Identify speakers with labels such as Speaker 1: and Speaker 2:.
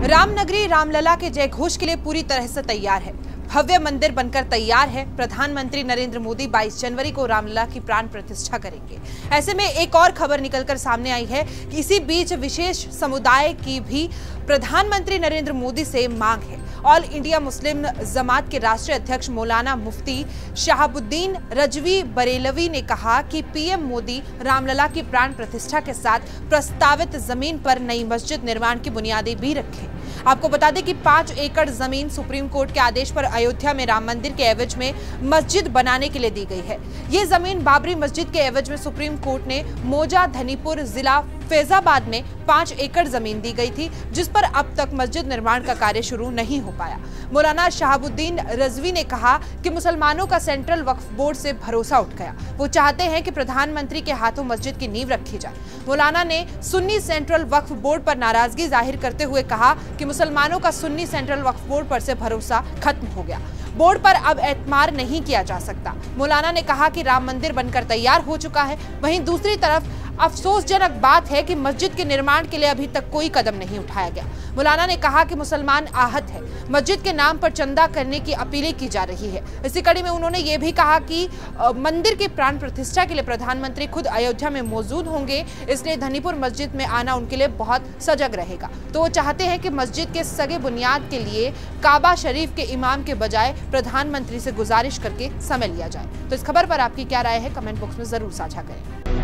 Speaker 1: रामनगरी रामलला के जय घोष के लिए पूरी तरह से तैयार है। भव्य मंदिर बनकर तैयार है। प्रधानमंत्री नरेंद्र मोदी 22 जनवरी को रामलला की प्राण प्रतिष्ठा करेंगे। ऐसे में एक और खबर निकलकर सामने आई है कि इसी बीच विशेष समुदाय की भी प्रधानमंत्री नरेंद्र मोदी से मांग है। ऑल इंडिया मुस्लिम जमात के राष्ट्रीय अध्यक्ष मौलाना मुफ्ती शहाबुद्दीन रजवी बरेलवी ने कहा कि पीएम मोदी रामलला की प्राण प्रतिष्ठा के साथ प्रस्तावित ज़मीन पर नई मस्जिद निर्माण की बुनियादें भी रखें। आपको बता दें कि पाँच एकड़ ज़मीन सुप्रीम कोर्ट के आदेश पर अयोध्या में राम मंदिर के एवज में मस्जिद बनाने के लिए दी गई है। ये ज़मीन बाबरी मस्जिद के एवज में सुप्रीम कोर्ट ने मोजा धनीपुर जिला फैजाबाद में पाँच एकड़ ज़मीन दी गई थी, जिस पर अब तक मस्जिद निर्माण का कार्य शुरू नहीं हो पाया। मौलाना शहाबुद्दीन रजवी ने कहा कि मुसलमानों का सेंट्रल वक्फ बोर्ड से भरोसा उठ गया। वो चाहते हैं कि प्रधानमंत्री के हाथों मस्जिद की नींव रखी जाए। मौलाना ने सुन्नी सेंट्रल वक्फ बोर्ड पर नाराज़गी ज़ाहिर करते हुए कहा कि मुसलमानों का सुन्नी सेंट्रल वक्फ बोर्ड पर से भरोसा खत्म हो गया। बोर्ड पर अब एतमार नहीं किया जा सकता। मौलाना ने कहा कि राम मंदिर बनकर तैयार हो चुका है। वहीं दूसरी तरफ़, अफसोसजनक बात है कि मस्जिद के निर्माण के लिए अभी तक कोई कदम नहीं उठाया गया। मौलाना ने कहा कि मुसलमान आहत है। मस्जिद के नाम पर चंदा करने की अपीलें की जा रही है। इसी कड़ी में उन्होंने ये भी कहा कि मंदिर के प्राण प्रतिष्ठा के लिए प्रधानमंत्री खुद अयोध्या में मौजूद होंगे। इसलिए धनीपुर मस्जिद में आना उनके लिए बहुत सजग रहेगा। तो वो चाहते हैं कि मस्जिद के सगे बुनियाद के लिए काबा शरीफ के इमाम के बजाय प्रधानमंत्री से गुजारिश करके समय लिया जाए। तो इस खबर पर आपकी क्या राय है, कमेंट बॉक्स में ज़रूर साझा करें।